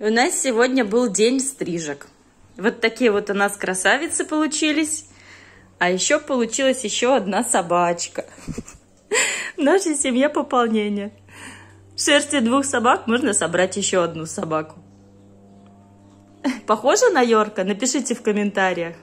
У нас сегодня был день стрижек. Вот такие вот у нас красавицы получились. А еще получилась еще одна собачка. В нашей семье пополнение. В шерсти двух собак можно собрать еще одну собаку. Похоже на Йорка? Напишите в комментариях.